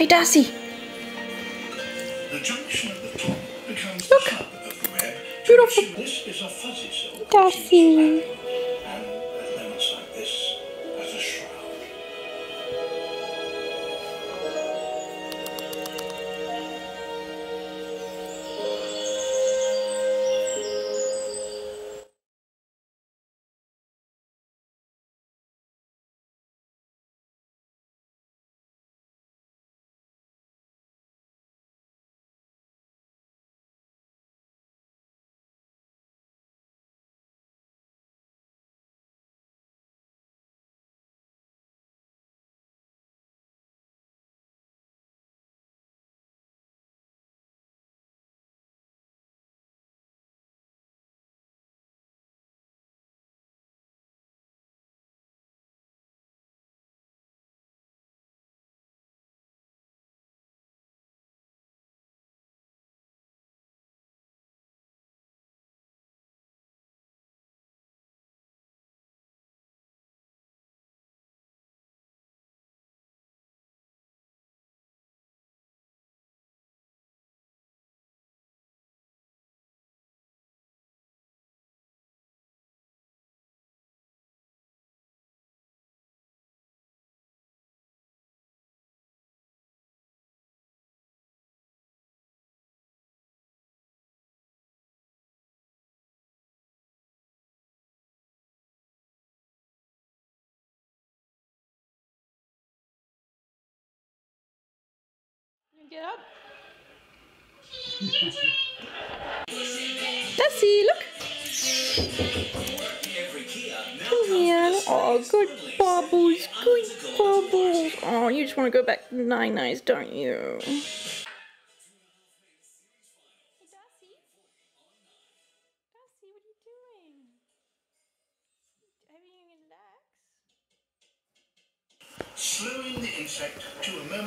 Hey, Darcy. The junction at the top becomes Look. the hub of the web. Beautiful. This is a fuzzy silk. Darcy. Get up. Darcy, look. Come here. Oh, good bubbles. Good bubbles. Oh, you just want to go back to Nine Nights, don't you? Hey, Darcy. Darcy, what are you doing? Have you relaxed? Slowing the insect to a moment.